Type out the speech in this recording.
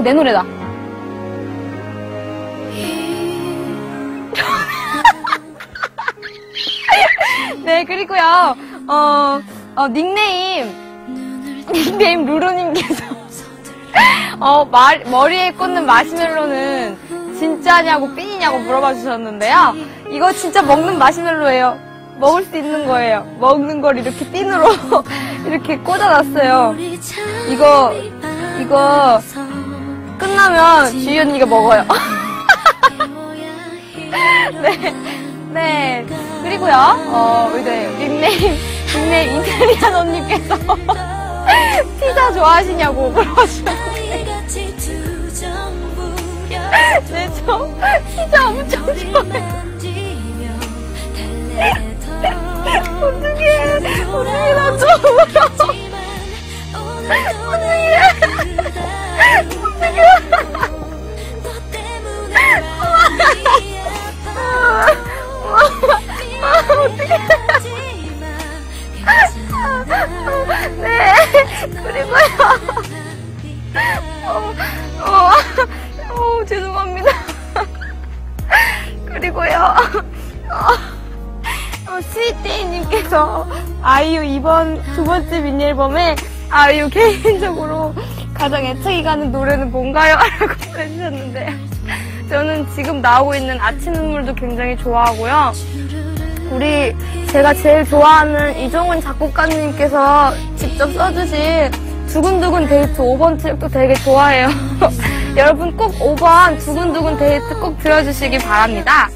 그거 내 노래다. 네, 그리고요, 어, 어, 닉네임, 닉네임 루루님께서, 어, 말, 머리에 꽂는 마시멜로는 진짜냐고 삐이냐고 물어봐 주셨는데요. 이거 진짜 먹는 마시멜로예요. 먹을 수 있는 거예요. 먹는 걸 이렇게 핀으로 이렇게 꽂아놨어요. 이거, 이거 끝나면 주희 언니가 먹어요. 네. 네. 그리고요, 어, 이제 닉네임, 닉네임 이태리안 언니께서 피자 좋아하시냐고 물어보셨는데. 네, 저 피자 엄청 좋아해요. 어떡해. 어떡해, 나 너무 울어. 네. 그리고요. 어, 어, 스위티님께서 아이유 이번 두 번째 미니 앨범에 아이유 개인적으로 가장 애착이 가는 노래는 뭔가요? 라고 보내주셨는데 저는 지금 나오고 있는 아침 눈물도 굉장히 좋아하고요. 우리 제가 제일 좋아하는 이종훈 작곡가님께서 직접 써주신 두근두근 데이트 5번 트랙도 되게 좋아해요. 여러분 꼭 5번 두근두근 데이트 꼭 들어주시기 바랍니다.